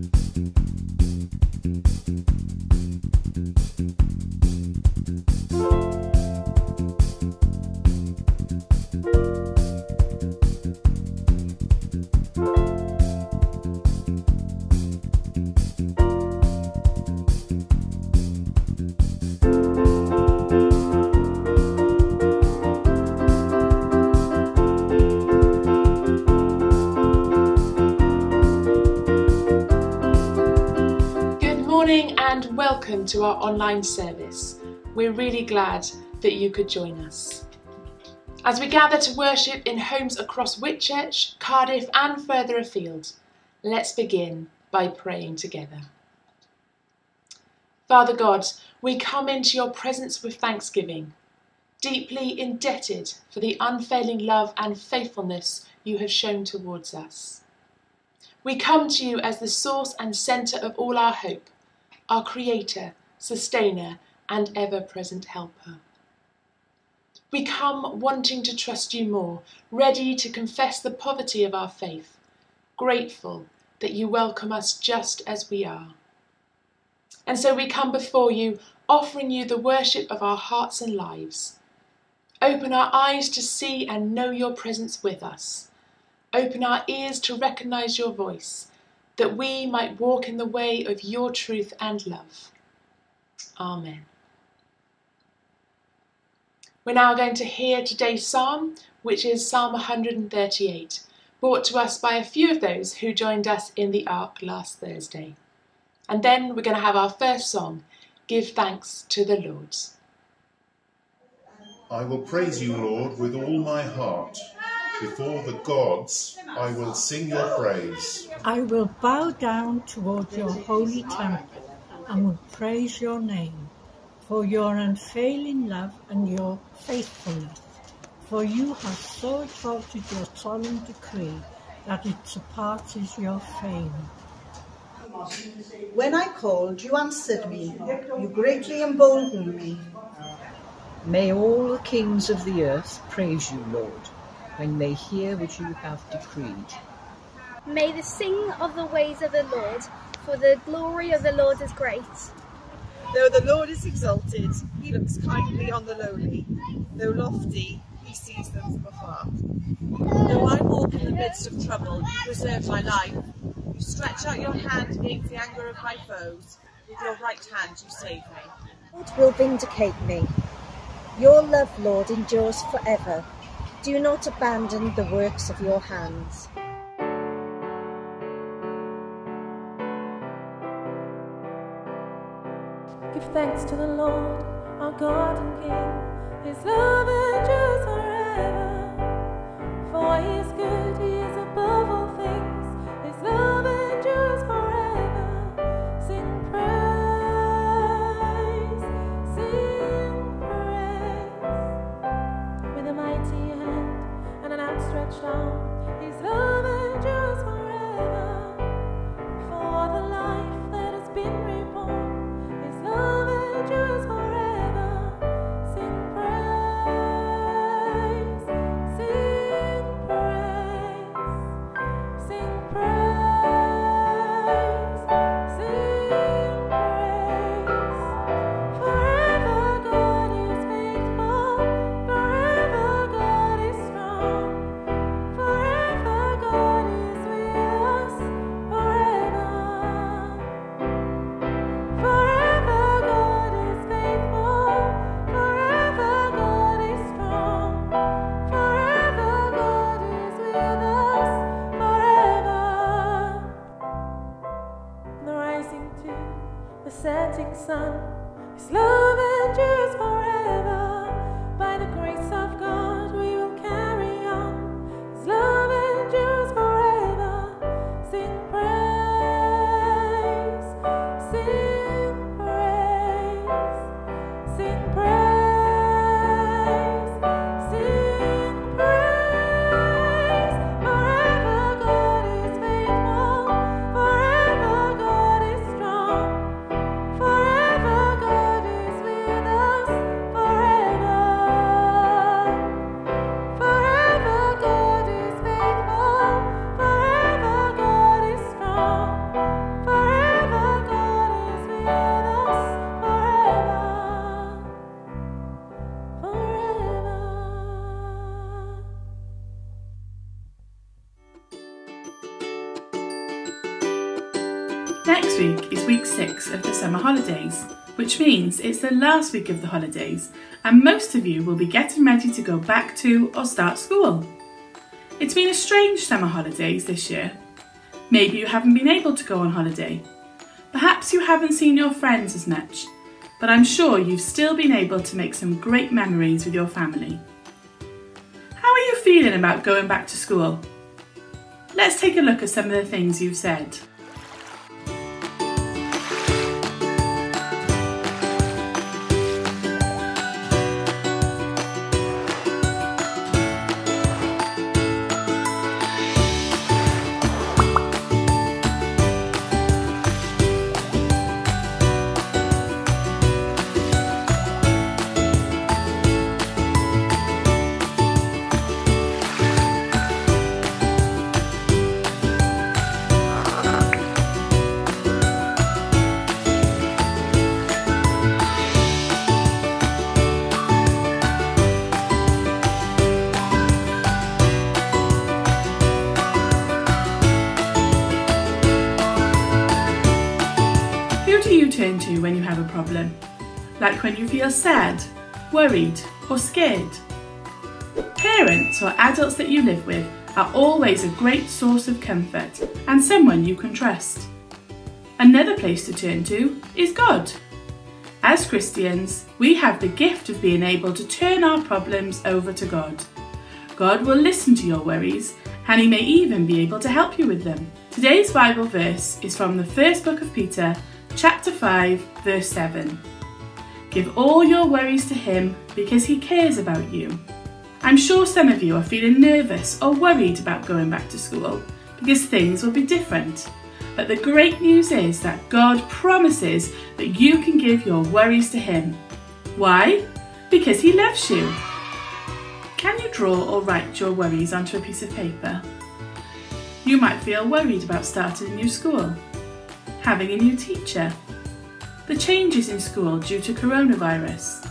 Good to our online service. We're really glad that you could join us. As we gather to worship in homes across Whitchurch, Cardiff, and further afield, let's begin by praying together. Father God, we come into your presence with thanksgiving, deeply indebted for the unfailing love and faithfulness you have shown towards us. We come to you as the source and centre of all our hope, our Creator, Sustainer, and ever present Helper. We come wanting to trust you more, ready to confess the poverty of our faith, grateful that you welcome us just as we are. And so we come before you, offering you the worship of our hearts and lives. Open our eyes to see and know your presence with us. Open our ears to recognize your voice, that we might walk in the way of your truth and love. Amen. We're now going to hear today's psalm, which is Psalm 138, brought to us by a few of those who joined us in the Ark last Thursday. And then we're going to have our first song, Give Thanks to the Lord. I will praise you, Lord, with all my heart. Before the gods, I will sing your praise. I will bow down toward your holy temple and will praise your name for your unfailing love and your faithfulness. For you have so exalted your solemn decree that it surpasses your fame. When I called, you answered me. You greatly emboldened me. May all the kings of the earth praise you, Lord, when they hear what you have decreed. May they sing of the ways of the Lord, for the glory of the Lord is great. Though the Lord is exalted, he looks kindly on the lowly. Though lofty, he sees them from afar. Though I walk in the midst of trouble, you preserve my life. You stretch out your hand against the anger of my foes. With your right hand you save me. Lord will vindicate me. Your love, Lord, endures forever. Do not abandon the works of your hands. Give thanks to the Lord, our God and King. His love endures it's the last week of the holidays, and most of you will be getting ready to go back to or start school. It's been a strange summer holidays this year. Maybe you haven't been able to go on holiday. Perhaps you haven't seen your friends as much, but I'm sure you've still been able to make some great memories with your family. How are you feeling about going back to school? Let's take a look at some of the things you've said. Like when you feel sad, worried, or scared? Parents or adults that you live with are always a great source of comfort and someone you can trust. Another place to turn to is God. As Christians, we have the gift of being able to turn our problems over to God. God will listen to your worries and He may even be able to help you with them. Today's Bible verse is from the first book of Peter, chapter 5, verse 7. Give all your worries to Him because He cares about you. I'm sure some of you are feeling nervous or worried about going back to school because things will be different. But the great news is that God promises that you can give your worries to Him. Why? Because He loves you. Can you draw or write your worries onto a piece of paper? You might feel worried about starting a new school, having a new teacher, the changes in school due to coronavirus,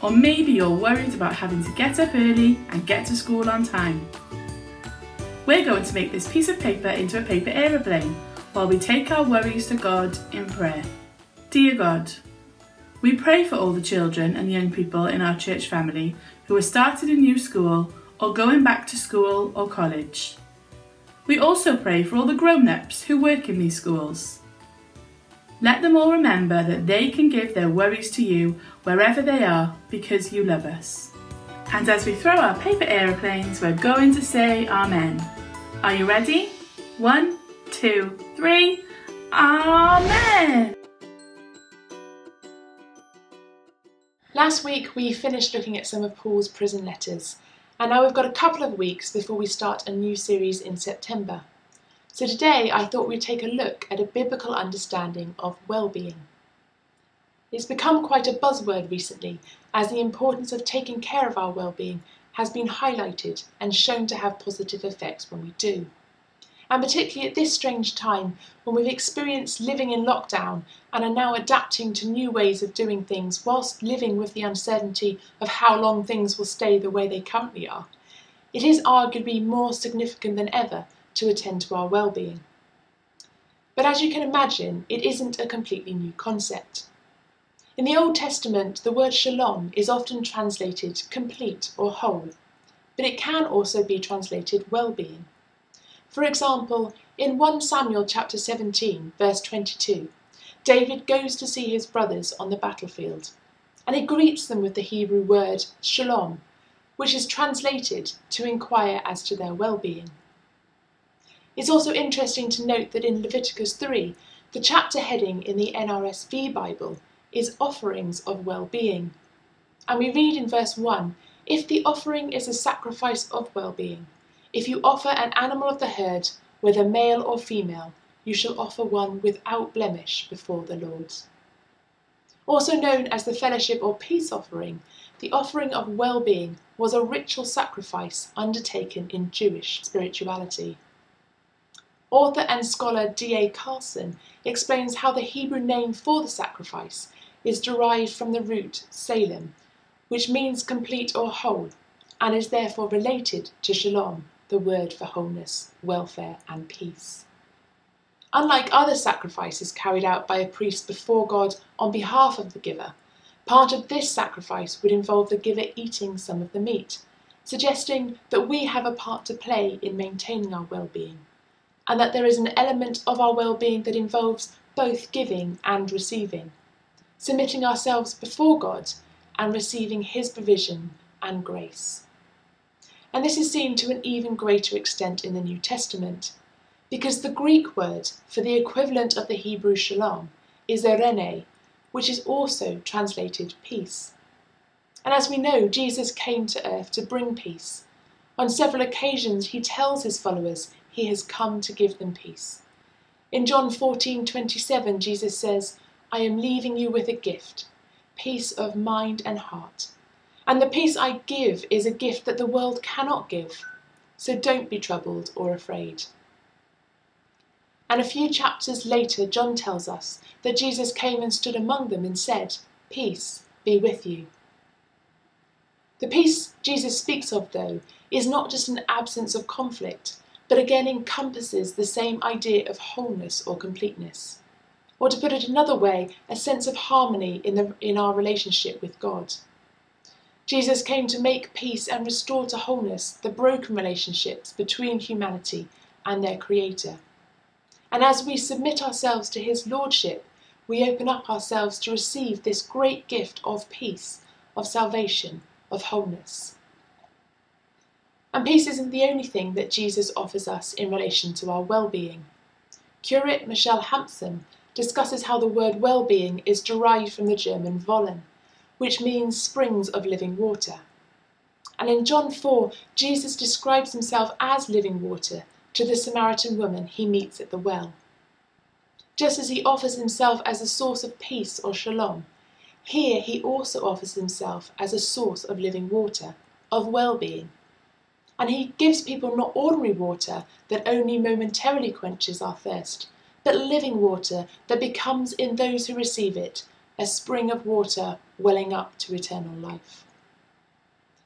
or maybe you're worried about having to get up early and get to school on time. We're going to make this piece of paper into a paper aeroplane while we take our worries to God in prayer. Dear God, we pray for all the children and young people in our church family who have started a new school or going back to school or college. We also pray for all the grown ups who work in these schools. Let them all remember that they can give their worries to you wherever they are because you love us. And as we throw our paper aeroplanes, we're going to say Amen. Are you ready? One, two, three. Amen! Last week we finished looking at some of Paul's prison letters, and now we've got a couple of weeks before we start a new series in September. So today I thought we'd take a look at a biblical understanding of well-being. It's become quite a buzzword recently as the importance of taking care of our well-being has been highlighted and shown to have positive effects when we do. And particularly at this strange time when we've experienced living in lockdown and are now adapting to new ways of doing things whilst living with the uncertainty of how long things will stay the way they currently are, it is arguably more significant than ever to attend to our well-being. But as you can imagine, it isn't a completely new concept. In the Old Testament, the word shalom is often translated complete or whole, but it can also be translated well-being. For example, in 1 Samuel chapter 17, verse 22, David goes to see his brothers on the battlefield, and he greets them with the Hebrew word shalom, which is translated to inquire as to their well-being. It's also interesting to note that in Leviticus 3, the chapter heading in the NRSV Bible is offerings of well-being. And we read in verse 1, if the offering is a sacrifice of well-being, if you offer an animal of the herd, whether male or female, you shall offer one without blemish before the Lord. Also known as the fellowship or peace offering, the offering of well-being was a ritual sacrifice undertaken in Jewish spirituality. Author and scholar D.A. Carson explains how the Hebrew name for the sacrifice is derived from the root Salem, which means complete or whole, and is therefore related to shalom, the word for wholeness, welfare, and peace. Unlike other sacrifices carried out by a priest before God on behalf of the giver, part of this sacrifice would involve the giver eating some of the meat, suggesting that we have a part to play in maintaining our well being, and that there is an element of our well being that involves both giving and receiving, submitting ourselves before God and receiving His provision and grace. And this is seen to an even greater extent in the New Testament because the Greek word for the equivalent of the Hebrew shalom is eirene, which is also translated peace. And as we know, Jesus came to earth to bring peace. On several occasions, he tells his followers he has come to give them peace. In John 14:27, Jesus says, "I am leaving you with a gift, peace of mind and heart. And the peace I give is a gift that the world cannot give. So don't be troubled or afraid." And a few chapters later, John tells us that Jesus came and stood among them and said, Peace be with you. The peace Jesus speaks of, though, is not just an absence of conflict, but again encompasses the same idea of wholeness or completeness. Or to put it another way, a sense of harmony in, the, in our relationship with God. Jesus came to make peace and restore to wholeness the broken relationships between humanity and their Creator. And as we submit ourselves to His Lordship, we open up ourselves to receive this great gift of peace, of salvation, of wholeness. And peace isn't the only thing that Jesus offers us in relation to our well being. Curate Michelle Hampson discusses how the word well being is derived from the German Wollen, which means springs of living water. And in John 4, Jesus describes himself as living water to the Samaritan woman he meets at the well. Just as he offers himself as a source of peace or shalom, here he also offers himself as a source of living water, of well being. And he gives people not ordinary water that only momentarily quenches our thirst, but living water that becomes in those who receive it a spring of water welling up to eternal life.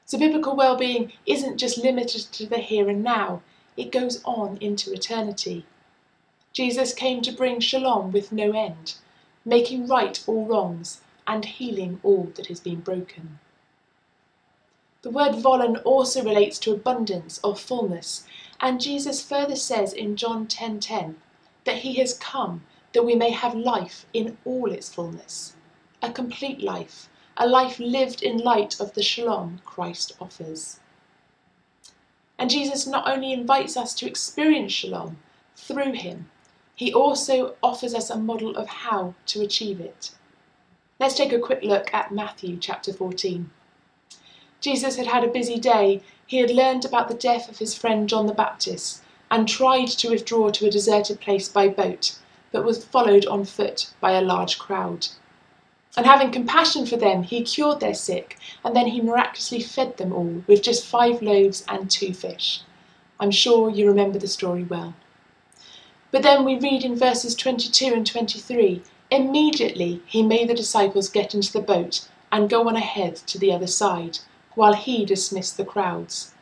So, biblical well being isn't just limited to the here and now, it goes on into eternity. Jesus came to bring shalom with no end, making right all wrongs and healing all that has been broken. The word Wollen also relates to abundance or fullness, and Jesus further says in John 10:10 10, that he has come that we may have life in all its fullness, a complete life, a life lived in light of the shalom Christ offers. And Jesus not only invites us to experience shalom through him, he also offers us a model of how to achieve it. Let's take a quick look at Matthew chapter 14. Jesus had had a busy day. He had learned about the death of his friend John the Baptist and tried to withdraw to a deserted place by boat, but was followed on foot by a large crowd. And having compassion for them, he cured their sick, and then he miraculously fed them all with just five loaves and two fish. I'm sure you remember the story well. But then we read in verses 22 and 23 immediately he made the disciples get into the boat and go on ahead to the other side, while he dismissed the crowds.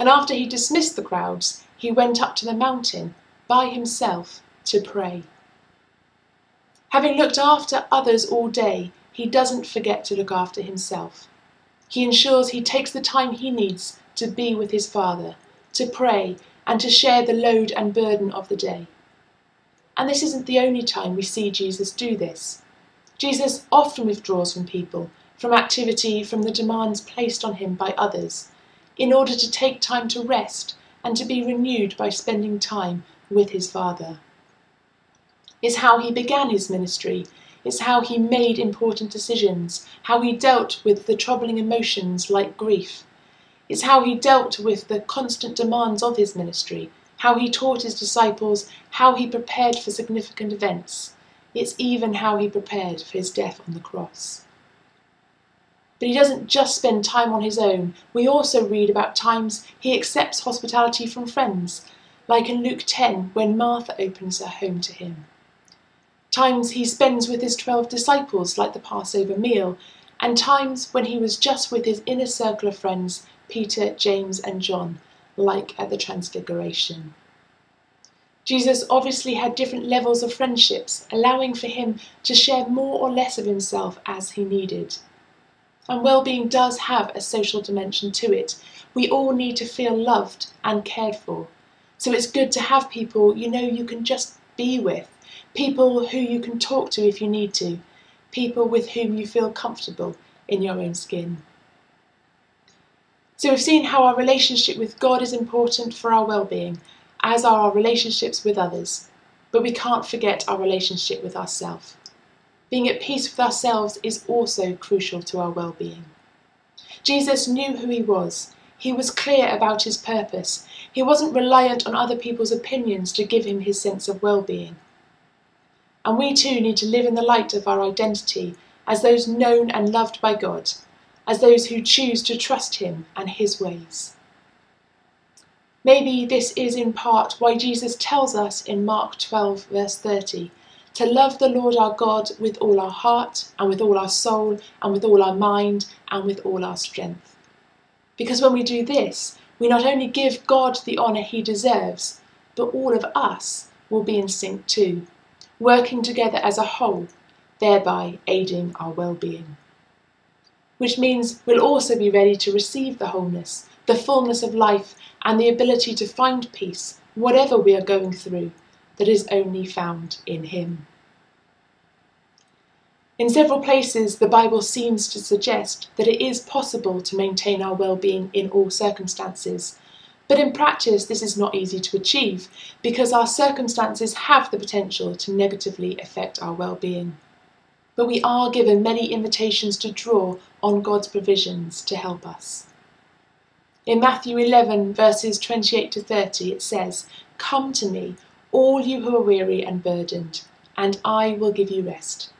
And after he dismissed the crowds, he went up to the mountain by himself to pray. Having looked after others all day, he doesn't forget to look after himself. He ensures he takes the time he needs to be with his Father, to pray, and to share the load and burden of the day. And this isn't the only time we see Jesus do this. Jesus often withdraws from people, from activity, from the demands placed on him by others, in order to take time to rest and to be renewed by spending time with his Father is how he began his ministry. It's how he made important decisions, how he dealt with the troubling emotions like grief. It's how he dealt with the constant demands of his ministry, how he taught his disciples, how he prepared for significant events. It's even how he prepared for his death on the cross. But he doesn't just spend time on his own. We also read about times he accepts hospitality from friends, like in Luke 10 when Martha opens her home to him times he spends with his twelve disciples, like the Passover meal, and times when he was just with his inner circle of friends, Peter, James, and John, like at the Transfiguration. Jesus obviously had different levels of friendships, allowing for him to share more or less of himself as he needed. And well being does have a social dimension to it. We all need to feel loved and cared for. So it's good to have people you know you can just be with, people who you can talk to if you need to, people with whom you feel comfortable in your own skin. So we've seen how our relationship with God is important for our well-being, as are our relationships with others. But we can't forget our relationship with ourselves. Being at peace with ourselves is also crucial to our well-being. Jesus knew who he was. He was clear about his purpose. He wasn't reliant on other people's opinions to give him his sense of well-being. And we too need to live in the light of our identity as those known and loved by God, as those who choose to trust Him and His ways. Maybe this is in part why Jesus tells us in Mark 12, verse 30, to love the Lord our God with all our heart, and with all our soul, and with all our mind, and with all our strength. Because when we do this, we not only give God the honour He deserves, but all of us will be in sync too, working together as a whole thereby aiding our well-being. Which means we'll also be ready to receive the wholeness, the fullness of life, and the ability to find peace, whatever we are going through, that is only found in Him. In several places, the Bible seems to suggest that it is possible to maintain our well-being in all circumstances, but in practice, this is not easy to achieve because our circumstances have the potential to negatively affect our well-being but we are given many invitations to draw on God's provisions to help us. In Matthew 11, verses 28 to 30, it says, Come to me, all you who are weary and burdened, and I will give you rest.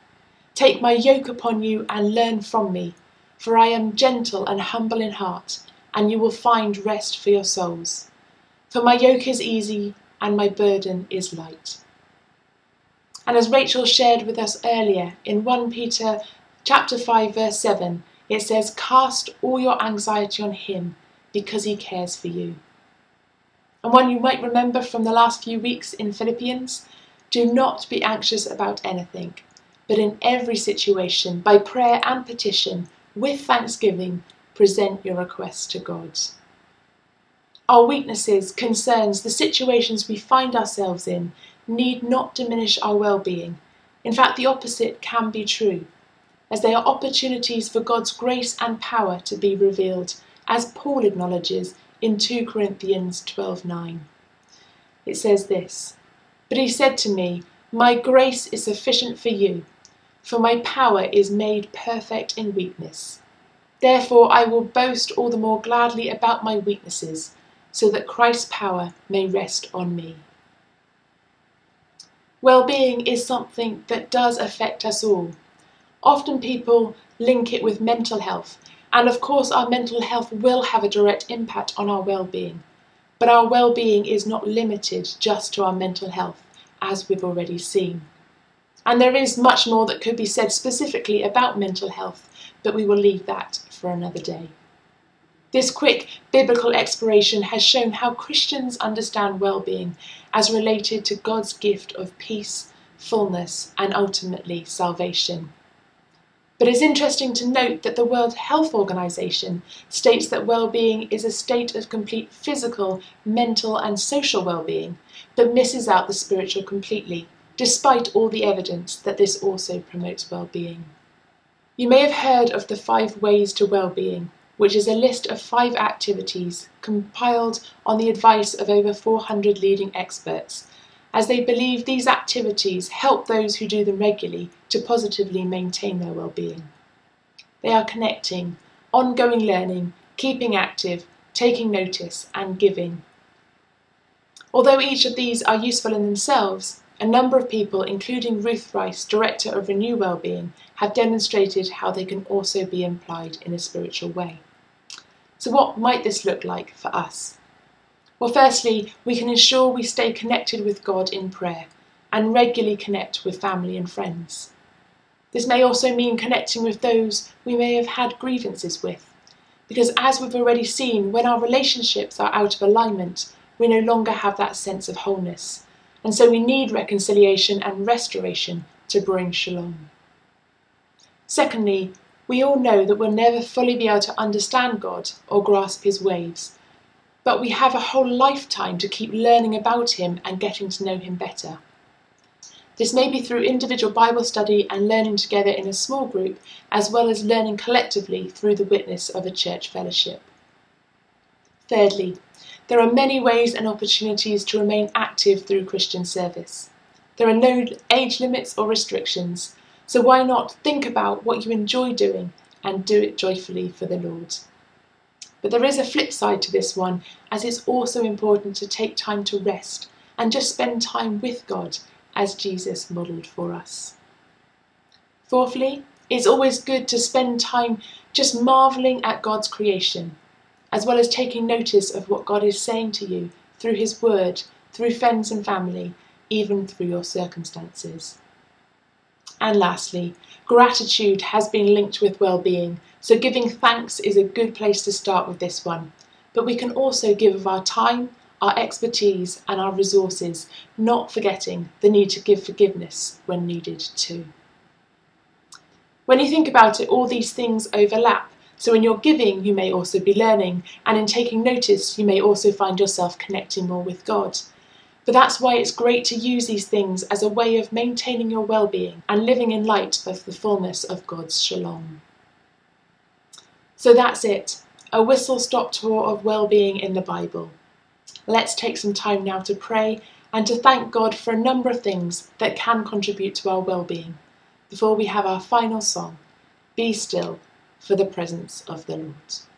Take my yoke upon you and learn from me, for I am gentle and humble in heart, and you will find rest for your souls. For my yoke is easy and my burden is light. And as Rachel shared with us earlier in 1 Peter chapter 5 verse 7, it says, Cast all your anxiety on him because he cares for you. And one you might remember from the last few weeks in Philippians, do not be anxious about anything, but in every situation, by prayer and petition, with thanksgiving, present your requests to God. Our weaknesses, concerns, the situations we find ourselves in need not diminish our well-being. In fact, the opposite can be true, as they are opportunities for God's grace and power to be revealed, as Paul acknowledges in 2 Corinthians 12:9. It says this, But he said to me, My grace is sufficient for you, for my power is made perfect in weakness. Therefore I will boast all the more gladly about my weaknesses, so that Christ's power may rest on me. Well-being is something that does affect us all. Often people link it with mental health, and of course our mental health will have a direct impact on our well-being. But our well-being is not limited just to our mental health, as we've already seen. And there is much more that could be said specifically about mental health, but we will leave that for another day. This quick biblical exploration has shown how Christians understand well-being as related to God's gift of peace, fullness, and ultimately salvation. But it's interesting to note that the World Health Organization states that well-being is a state of complete physical, mental, and social well-being, but misses out the spiritual completely, despite all the evidence that this also promotes well-being. You may have heard of the five ways to well-being, which is a list of five activities compiled on the advice of over 400 leading experts, as they believe these activities help those who do them regularly to positively maintain their well-being. They are connecting, ongoing learning, keeping active, taking notice and giving. Although each of these are useful in themselves, a number of people, including Ruth Rice, Director of Renew Wellbeing, have demonstrated how they can also be applied in a spiritual way. So what might this look like for us? Well, firstly, we can ensure we stay connected with God in prayer and regularly connect with family and friends. This may also mean connecting with those we may have had grievances with, because as we've already seen, when our relationships are out of alignment, we no longer have that sense of wholeness, and so we need reconciliation and restoration to bring shalom. Secondly, we all know that we'll never fully be able to understand God or grasp his ways, but we have a whole lifetime to keep learning about him and getting to know him better. This may be through individual Bible study and learning together in a small group, as well as learning collectively through the witness of a church fellowship. Thirdly, there are many ways and opportunities to remain active through Christian service. There are no age limits or restrictions, so why not think about what you enjoy doing and do it joyfully for the Lord? But there is a flip side to this one, as it's also important to take time to rest and just spend time with God as Jesus modelled for us. Fourthly, it's always good to spend time just marvelling at God's creation, as well as taking notice of what God is saying to you through His Word, through friends and family, even through your circumstances. And lastly, gratitude has been linked with well-being, so giving thanks is a good place to start with this one. But we can also give of our time, our expertise and our resources, not forgetting the need to give forgiveness when needed too. When you think about it, all these things overlap. So in your giving, you may also be learning, and in taking notice, you may also find yourself connecting more with God. But that's why it's great to use these things as a way of maintaining your well-being and living in light of the fullness of God's shalom. So that's it, a whistle-stop tour of well-being in the Bible. Let's take some time now to pray and to thank God for a number of things that can contribute to our well-being before we have our final song, Be Still for the Presence of the. Lord.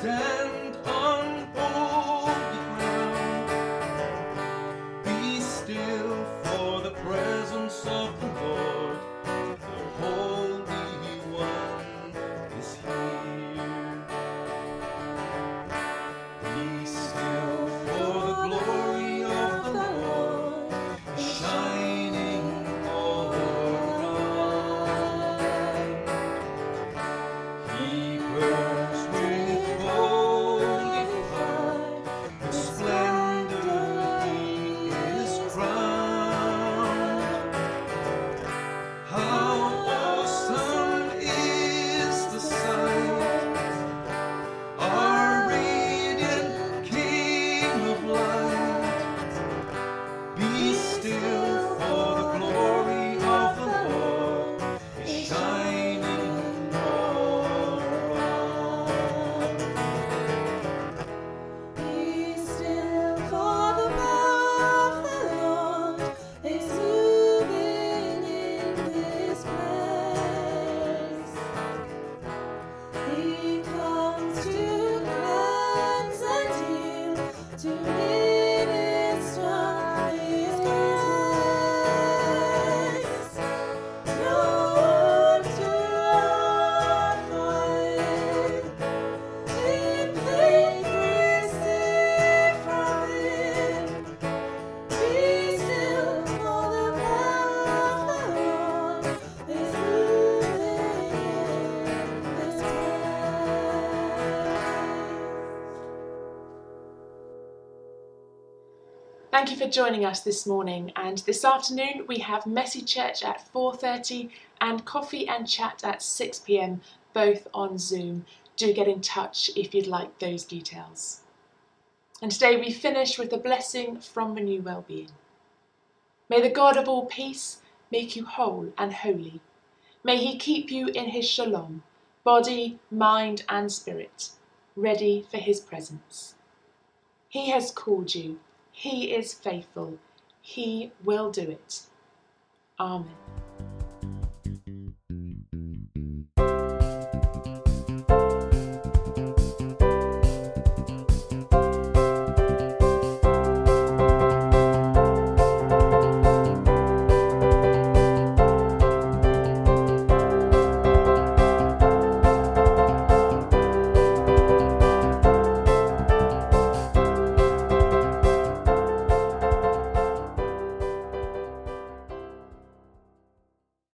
Stand for joining us this morning and this afternoon we have Messy Church at 4.30 and Coffee and Chat at 6pm both on Zoom. Do get in touch if you'd like those details. And today we finish with a blessing from Renew Wellbeing. May the God of all peace make you whole and holy. May he keep you in his shalom, body, mind and spirit, ready for his presence. He has called you. He is faithful. He will do it. Amen.